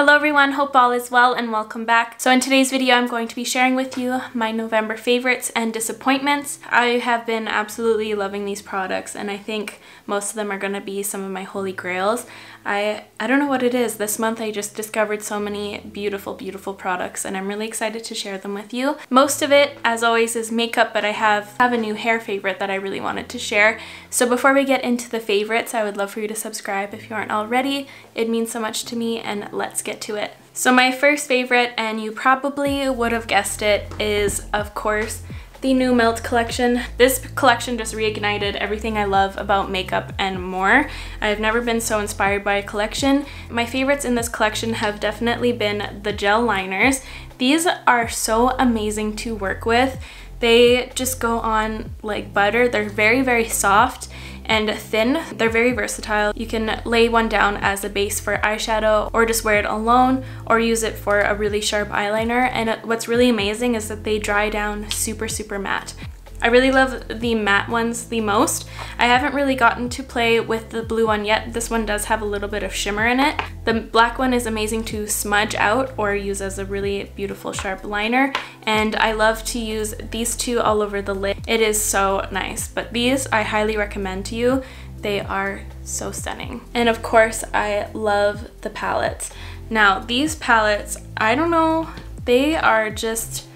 Hello everyone, hope all is well and welcome back. So in today's video I'm going to be sharing with you my November favorites and disappointments. I have been absolutely loving these products and I think most of them are going to be some of my holy grails. I, I don't know what it is. This month I just discovered so many beautiful, beautiful products and I'm really excited to share them with you. Most of it, as always, is makeup, but I have, have a new hair favorite that I really wanted to share. So before we get into the favorites, I would love for you to subscribe if you aren't already. It means so much to me and let's get to it. So my first favorite, and you probably would have guessed it, is of course the new Melt collection. This collection just reignited everything I love about makeup and more. I've never been so inspired by a collection. My favorites in this collection have definitely been the gel liners. These are so amazing to work with. They just go on like butter. They're very, very soft and thin. They're very versatile. You can lay one down as a base for eyeshadow or just wear it alone or use it for a really sharp eyeliner. And what's really amazing is that they dry down super, super matte. I really love the matte ones the most. I haven't really gotten to play with the blue one yet. This one does have a little bit of shimmer in it. The black one is amazing to smudge out or use as a really beautiful sharp liner. And I love to use these two all over the lid. It is so nice. But these I highly recommend to you. They are so stunning. And of course, I love the palettes. Now, these palettes, I don't know, they are just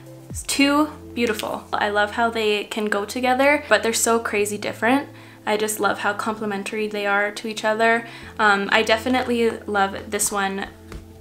too beautiful. I love how they can go together, but they're so crazy different. I just love how complementary they are to each other. Um, I definitely love this one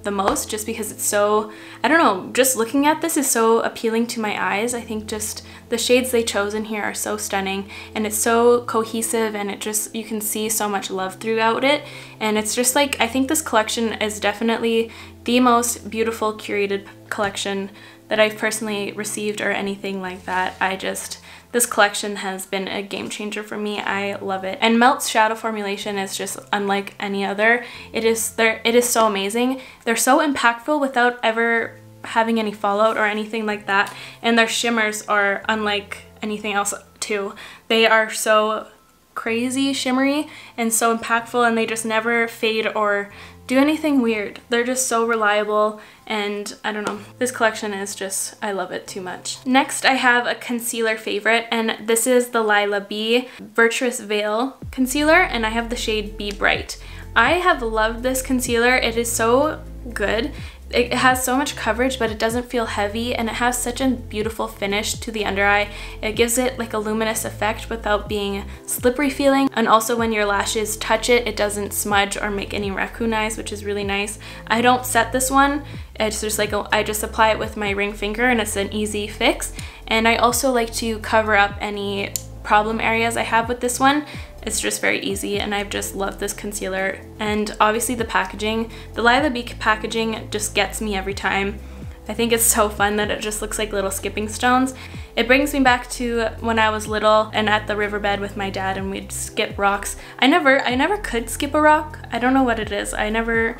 the most just because it's so, I don't know, just looking at this is so appealing to my eyes. I think just the shades they chose in here are so stunning and it's so cohesive and it just, you can see so much love throughout it. And it's just like, I think this collection is definitely the most beautiful curated collection that I've personally received or anything like that. I just, this collection has been a game changer for me. I love it. And Melt's shadow formulation is just unlike any other. It is. It is so amazing. They're so impactful without ever having any fallout or anything like that. And their shimmers are unlike anything else too. They are so crazy shimmery and so impactful and they just never fade or do anything weird. They're just so reliable and I don't know, this collection is just, I love it too much. Next I have a concealer favorite and this is the Lilah B Virtuous Veil Concealer and I have the shade Be Bright. I have loved this concealer. It is so good it has so much coverage but it doesn't feel heavy and it has such a beautiful finish to the under eye. It gives it like a luminous effect without being slippery feeling and also when your lashes touch it, it doesn't smudge or make any raccoon eyes which is really nice. I don't set this one. It's just like I just apply it with my ring finger and it's an easy fix. And I also like to cover up any problem areas I have with this one. It's just very easy and I've just loved this concealer. And obviously the packaging, the Lilah B packaging just gets me every time. I think it's so fun that it just looks like little skipping stones. It brings me back to when I was little and at the riverbed with my dad and we'd skip rocks. I never, I never could skip a rock. I don't know what it is. I never,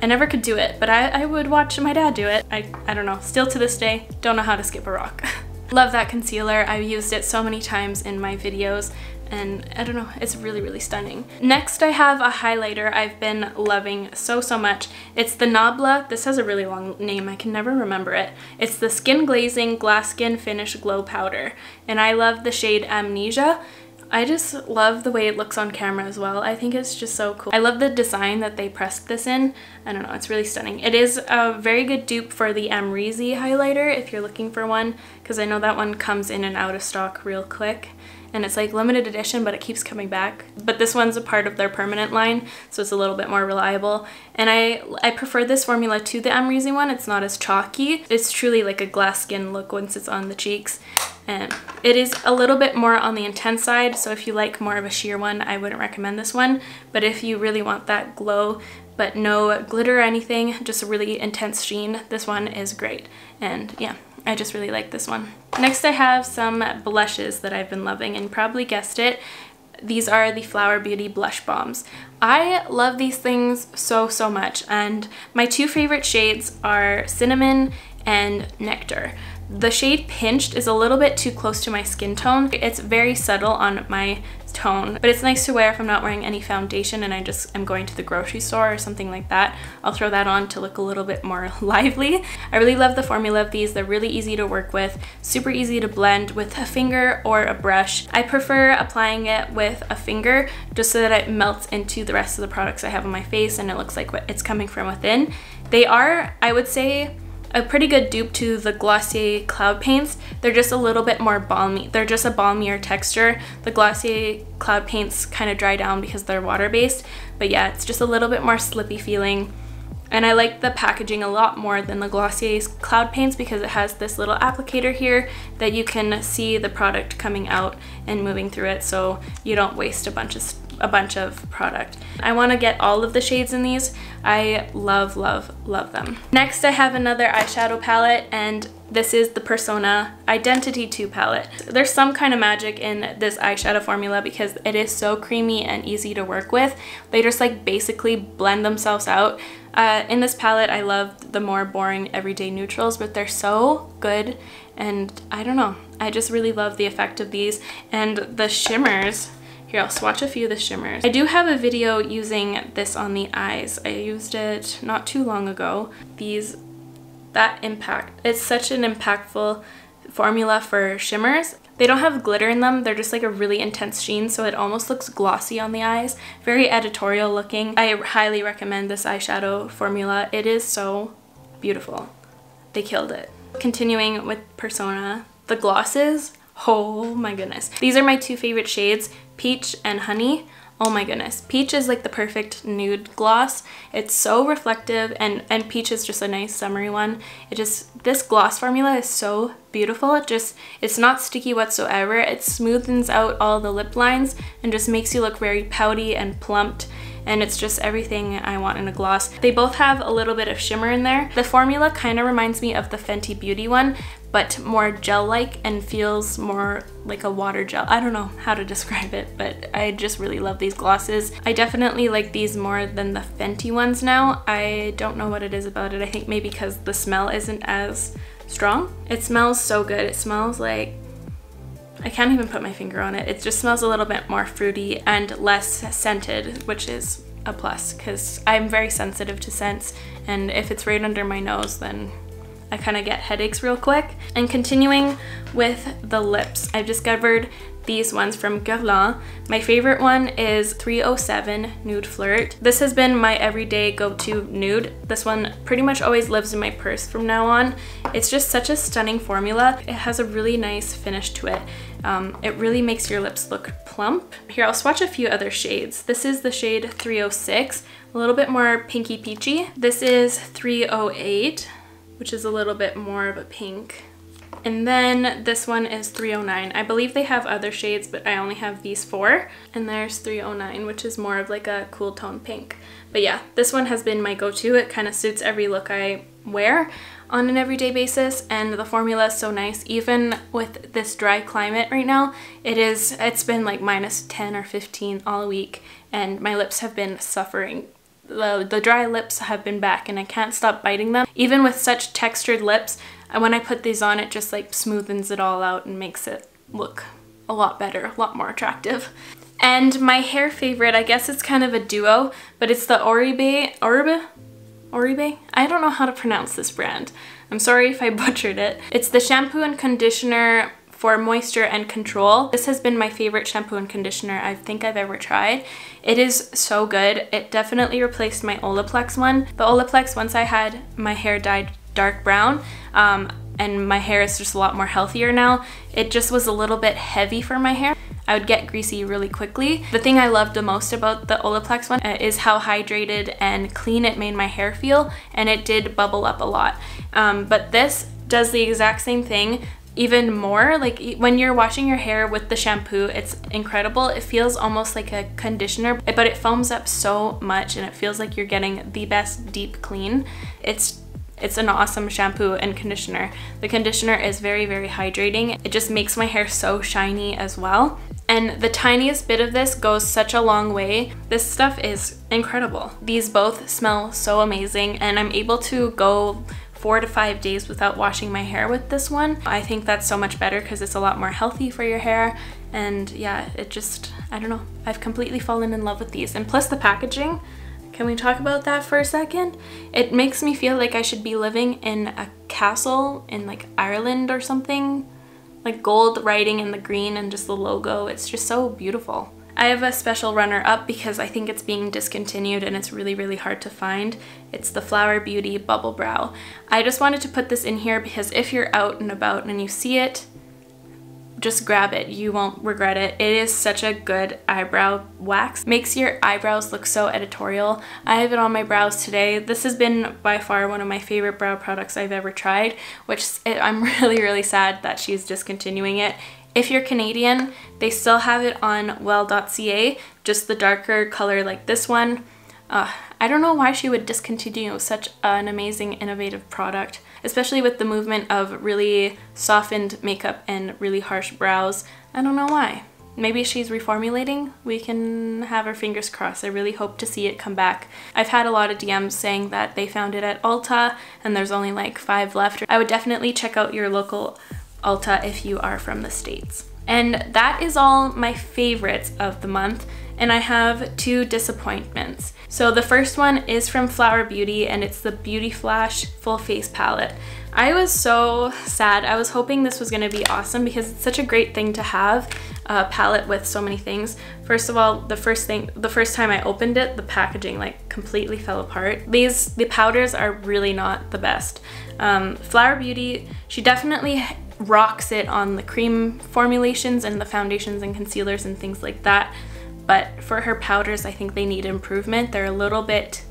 I never could do it, but I, I would watch my dad do it. I, I don't know, still to this day, don't know how to skip a rock. Love that concealer. I've used it so many times in my videos and I don't know, it's really, really stunning. Next, I have a highlighter I've been loving so, so much. It's the Nabla, this has a really long name, I can never remember it. It's the Skin Glazing Glass Skin Finish Glow Powder, and I love the shade Amnesia. I just love the way it looks on camera as well. I think it's just so cool. I love the design that they pressed this in. I don't know, it's really stunning. It is a very good dupe for the Amrezy highlighter if you're looking for one, because I know that one comes in and out of stock real quick and it's like limited edition but it keeps coming back but this one's a part of their permanent line so it's a little bit more reliable and I I prefer this formula to the Amrezy one it's not as chalky it's truly like a glass skin look once it's on the cheeks and it is a little bit more on the intense side so if you like more of a sheer one I wouldn't recommend this one but if you really want that glow but no glitter or anything just a really intense sheen this one is great and yeah I just really like this one. Next I have some blushes that I've been loving and probably guessed it. These are the Flower Beauty Blush Bombs. I love these things so, so much and my two favorite shades are Cinnamon and Nectar. The shade Pinched is a little bit too close to my skin tone. It's very subtle on my tone, but it's nice to wear if I'm not wearing any foundation and I just am going to the grocery store or something like that. I'll throw that on to look a little bit more lively. I really love the formula of these. They're really easy to work with, super easy to blend with a finger or a brush. I prefer applying it with a finger just so that it melts into the rest of the products I have on my face and it looks like it's coming from within. They are, I would say, a pretty good dupe to the Glossier Cloud Paints. They're just a little bit more balmy. They're just a balmier texture. The Glossier Cloud Paints kind of dry down because they're water-based. But yeah, it's just a little bit more slippy feeling. And I like the packaging a lot more than the Glossier's Cloud Paints because it has this little applicator here that you can see the product coming out and moving through it so you don't waste a bunch of a bunch of product. I want to get all of the shades in these. I love, love, love them. Next, I have another eyeshadow palette and this is the Persona Identity 2 palette. There's some kind of magic in this eyeshadow formula because it is so creamy and easy to work with. They just like basically blend themselves out. Uh, in this palette, I love the more boring everyday neutrals, but they're so good and I don't know. I just really love the effect of these and the shimmers here, I'll swatch a few of the shimmers. I do have a video using this on the eyes. I used it not too long ago. These, that impact, it's such an impactful formula for shimmers. They don't have glitter in them, they're just like a really intense sheen, so it almost looks glossy on the eyes. Very editorial looking. I highly recommend this eyeshadow formula. It is so beautiful. They killed it. Continuing with Persona, the glosses, oh my goodness. These are my two favorite shades. Peach and Honey. Oh my goodness. Peach is like the perfect nude gloss. It's so reflective and, and Peach is just a nice summery one. It just, this gloss formula is so beautiful. It just, it's not sticky whatsoever. It smoothens out all the lip lines and just makes you look very pouty and plumped and it's just everything I want in a gloss. They both have a little bit of shimmer in there. The formula kind of reminds me of the Fenty Beauty one, but more gel-like and feels more like a water gel. I don't know how to describe it, but I just really love these glosses. I definitely like these more than the Fenty ones now. I don't know what it is about it. I think maybe because the smell isn't as strong. It smells so good. It smells like I can't even put my finger on it. It just smells a little bit more fruity and less scented, which is a plus because I'm very sensitive to scents and if it's right under my nose then I kind of get headaches real quick. And continuing with the lips, I've discovered these ones from Guerlain. My favorite one is 307 Nude Flirt. This has been my everyday go-to nude. This one pretty much always lives in my purse from now on. It's just such a stunning formula. It has a really nice finish to it. Um, it really makes your lips look plump. Here, I'll swatch a few other shades. This is the shade 306, a little bit more pinky peachy. This is 308, which is a little bit more of a pink. And then this one is 309. I believe they have other shades, but I only have these four. And there's 309, which is more of like a cool tone pink. But yeah, this one has been my go-to. It kind of suits every look I wear on an everyday basis and the formula is so nice even with this dry climate right now it is it's been like minus 10 or 15 all week and my lips have been suffering the, the dry lips have been back and I can't stop biting them even with such textured lips and when I put these on, it just like smoothens it all out and makes it look a lot better, a lot more attractive. And my hair favorite, I guess it's kind of a duo, but it's the Oribe, Oribe? Oribe? I don't know how to pronounce this brand. I'm sorry if I butchered it. It's the shampoo and conditioner for moisture and control. This has been my favorite shampoo and conditioner I think I've ever tried. It is so good. It definitely replaced my Olaplex one. The Olaplex, once I had my hair dyed dark brown um, and my hair is just a lot more healthier now. It just was a little bit heavy for my hair. I would get greasy really quickly. The thing I loved the most about the Olaplex one uh, is how hydrated and clean it made my hair feel and it did bubble up a lot. Um, but this does the exact same thing even more like when you're washing your hair with the shampoo it's incredible it feels almost like a conditioner but it foams up so much and it feels like you're getting the best deep clean it's it's an awesome shampoo and conditioner. The conditioner is very, very hydrating. It just makes my hair so shiny as well. And the tiniest bit of this goes such a long way. This stuff is incredible. These both smell so amazing and I'm able to go four to five days without washing my hair with this one. I think that's so much better because it's a lot more healthy for your hair. And yeah, it just, I don't know. I've completely fallen in love with these. And plus the packaging, can we talk about that for a second? It makes me feel like I should be living in a castle in like Ireland or something. Like gold writing in the green and just the logo. It's just so beautiful. I have a special runner up because I think it's being discontinued and it's really, really hard to find. It's the Flower Beauty Bubble Brow. I just wanted to put this in here because if you're out and about and you see it, just grab it. You won't regret it. It is such a good eyebrow wax. Makes your eyebrows look so editorial. I have it on my brows today. This has been by far one of my favorite brow products I've ever tried, which I'm really, really sad that she's discontinuing it. If you're Canadian, they still have it on well.ca, just the darker color like this one. Uh, I don't know why she would discontinue such an amazing innovative product, especially with the movement of really softened makeup and really harsh brows. I don't know why. Maybe she's reformulating. We can have our fingers crossed. I really hope to see it come back. I've had a lot of DMs saying that they found it at Ulta and there's only like five left. I would definitely check out your local Ulta if you are from the States. And that is all my favorites of the month and I have two disappointments. So the first one is from Flower Beauty and it's the Beauty Flash Full Face Palette. I was so sad. I was hoping this was gonna be awesome because it's such a great thing to have a palette with so many things. First of all, the first thing, the first time I opened it, the packaging like completely fell apart. These, the powders are really not the best. Um, Flower Beauty, she definitely rocks it on the cream formulations and the foundations and concealers and things like that. But for her powders, I think they need improvement. They're a little bit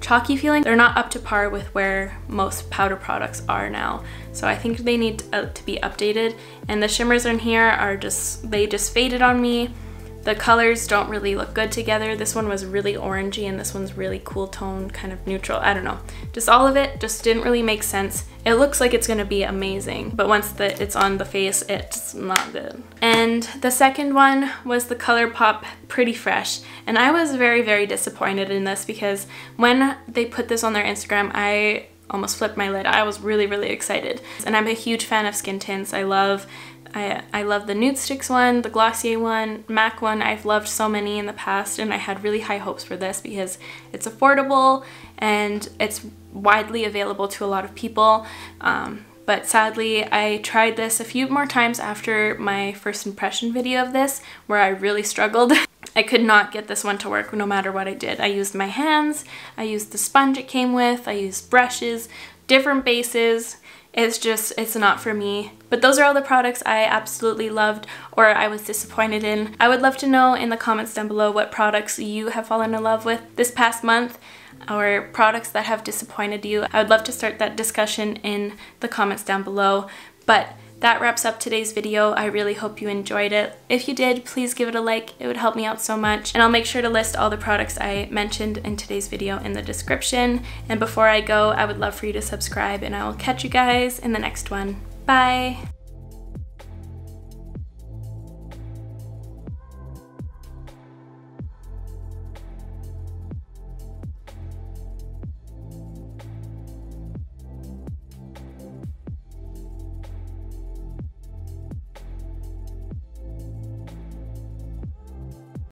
chalky feeling. They're not up to par with where most powder products are now. So I think they need uh, to be updated. And the shimmers in here are just, they just faded on me. The colors don't really look good together. This one was really orangey and this one's really cool tone, kind of neutral. I don't know. Just all of it just didn't really make sense. It looks like it's gonna be amazing, but once the, it's on the face, it's not good. And the second one was the ColourPop Pretty Fresh. And I was very, very disappointed in this because when they put this on their Instagram, I almost flipped my lid. I was really, really excited. And I'm a huge fan of skin tints. I love I, I love the Nudestix one, the Glossier one, MAC one. I've loved so many in the past and I had really high hopes for this because it's affordable and it's widely available to a lot of people. Um, but sadly, I tried this a few more times after my first impression video of this where I really struggled. I could not get this one to work no matter what I did. I used my hands, I used the sponge it came with, I used brushes, different bases, it's just, it's not for me. But those are all the products I absolutely loved or I was disappointed in. I would love to know in the comments down below what products you have fallen in love with this past month or products that have disappointed you. I would love to start that discussion in the comments down below. But that wraps up today's video. I really hope you enjoyed it. If you did, please give it a like. It would help me out so much. And I'll make sure to list all the products I mentioned in today's video in the description. And before I go, I would love for you to subscribe and I will catch you guys in the next one. Bye!